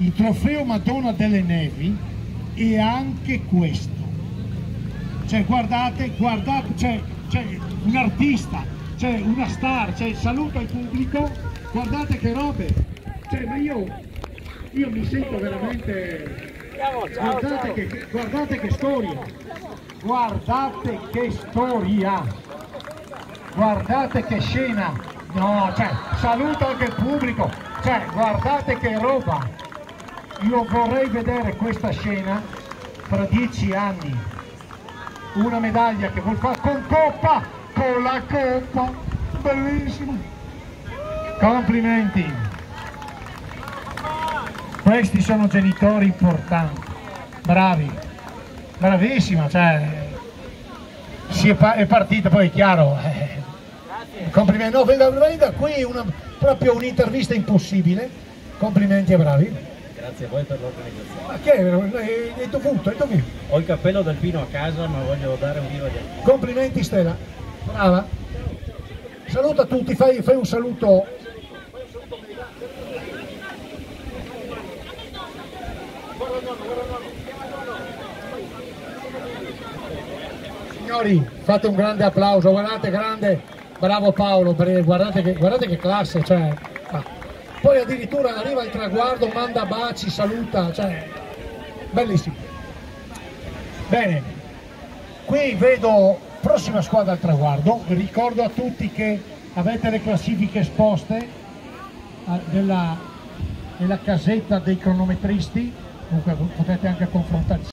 il trofeo Madonna delle Nevi è anche questo. Cioè guardate, guardate, c'è, un artista, c'è una star, c'è il saluto al pubblico, guardate che robe. Cioè, ma io, io mi sento veramente... Guardate che, guardate che storia, guardate che storia, guardate che scena, no, cioè, saluto anche il pubblico, cioè, guardate che roba, io vorrei vedere questa scena fra dieci anni, una medaglia che vuol fare con coppa, con la coppa, bellissimo, complimenti. Questi sono genitori importanti, bravi, bravissima, cioè è, pa- è partita, poi è chiaro. Eh, complimenti, no, venga qui una, proprio un'intervista impossibile, complimenti e bravi. Grazie a voi per l'organizzazione. Ma che è, è dovuto, è dovuto. Ho il cappello del Pino a casa, ma voglio dare un viva agli altri. Complimenti Stella, brava. Saluta tutti, fai, fai un saluto. Signori, fate un grande applauso, guardate grande, bravo Paolo, guardate che, guardate che classe, cioè, ah. Poi addirittura arriva il traguardo, manda baci, saluta, cioè, bellissimo. Bene, qui vedo prossima squadra al traguardo, ricordo a tutti che avete le classifiche esposte ah, nella, nella casetta dei cronometristi, comunque potete anche confrontarci.